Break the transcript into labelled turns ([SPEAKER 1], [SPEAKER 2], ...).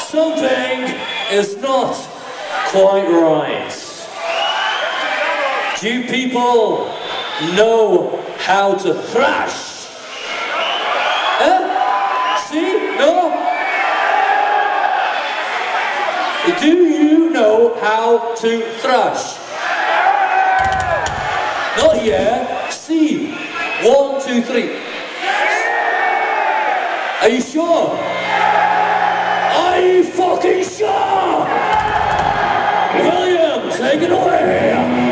[SPEAKER 1] Something is not quite right. Do people know how to thrash? Eh? See? No? Do you know how to thrash? Not yet. See. One, two, three. Are you sure? Are you fucking sure? William, take it away.